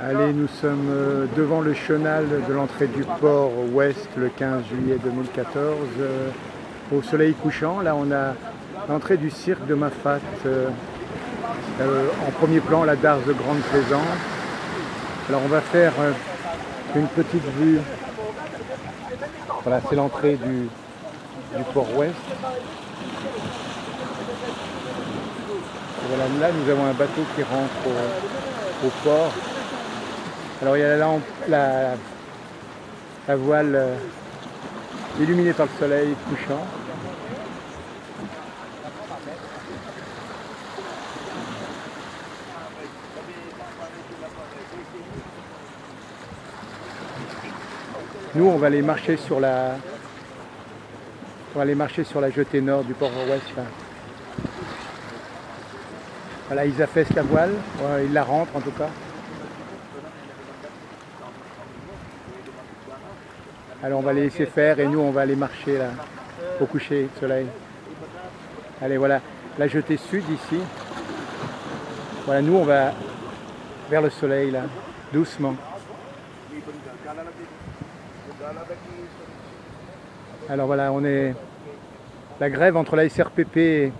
Allez, nous sommes euh, devant le chenal de l'entrée du port ouest le 15 juillet 2014 euh, au soleil couchant. Là, on a l'entrée du cirque de Mafat. euh, en premier plan, la Darse de Grande Plaisance. Alors, on va faire une petite vue. Voilà, c'est l'entrée du, port ouest. Là, nous avons un bateau qui rentre au port. Alors il y a la, lampe, la, voile euh, illuminée par le soleil couchant. Nous, on va aller marcher sur la, on va aller marcher sur la jetée nord du port ouest. là. Voilà, ils affaissent la voile, ils la rentrent en tout cas. Alors on va les laisser faire et nous on va aller marcher là au coucher du soleil. Allez voilà, la jetée sud ici. Voilà, nous on va vers le soleil là, doucement. Alors voilà, on est la grève entre la SRPP et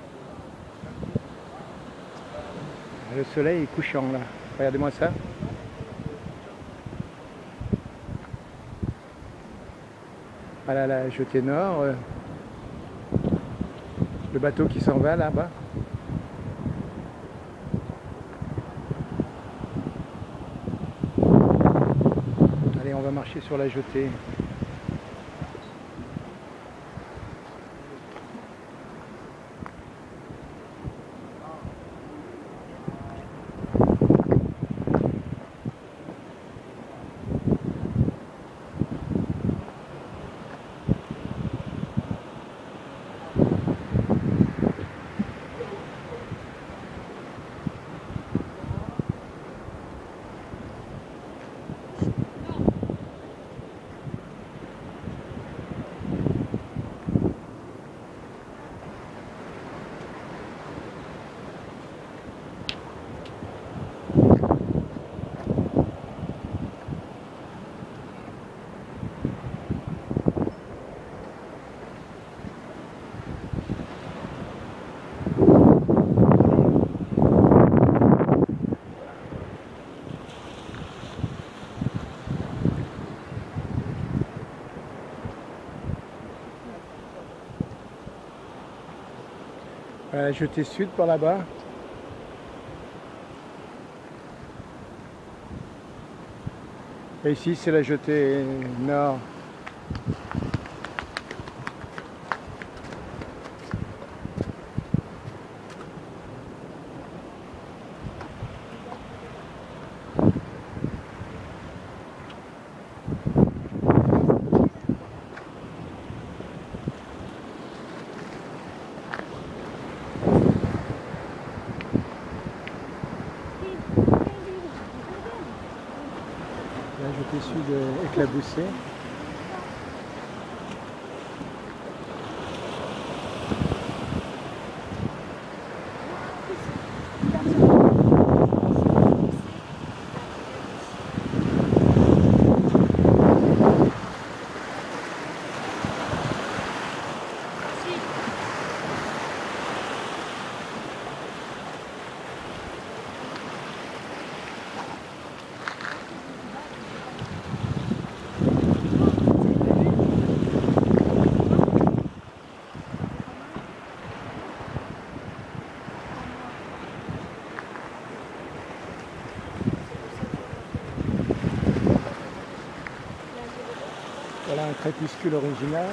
le soleil est couchant là. Regardez-moi ça. Voilà la jetée nord. euh, Le bateau qui s'en va là-bas. Allez, on va marcher sur la jetée. Voilà la jetée sud par là-bas. Et ici c'est la jetée nord. La jetée sud est Voilà un crépuscule original.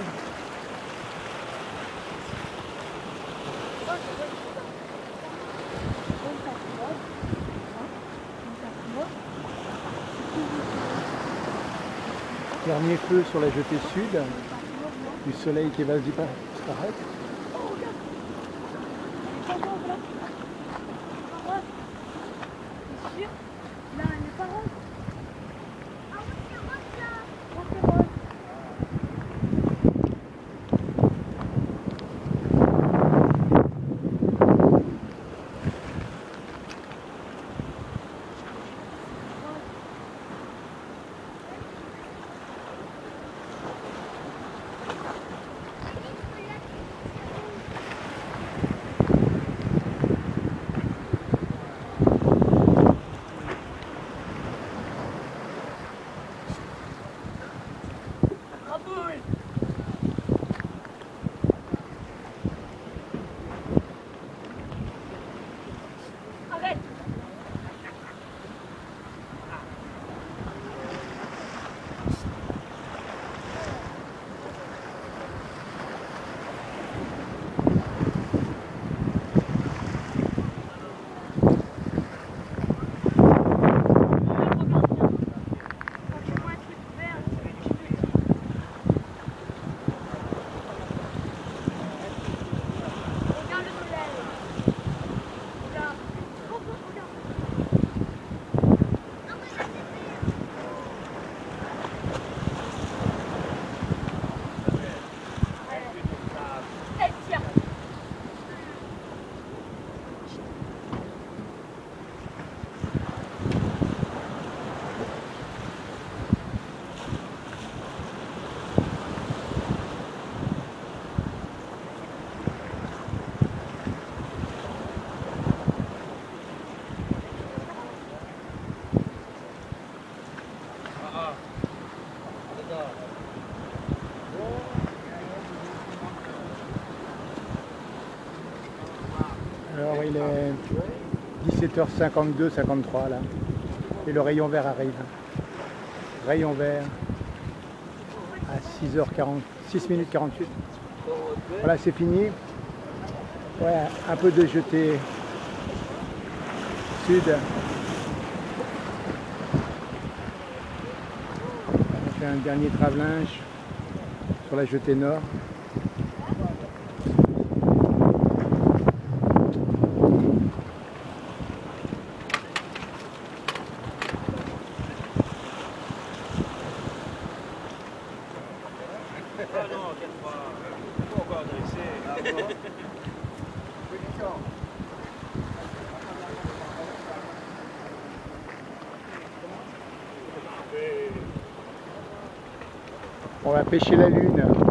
Dernier feu sur la jetée sud. Du soleil qui va disparaître. Il est 17h52, 53 là. Et le rayon vert arrive. Rayon vert à 6h40, 6 minutes 48. Voilà, c'est fini. Ouais, un peu de jetée sud. On fait un dernier travellinge sur la jetée nord. On va pêcher la lune.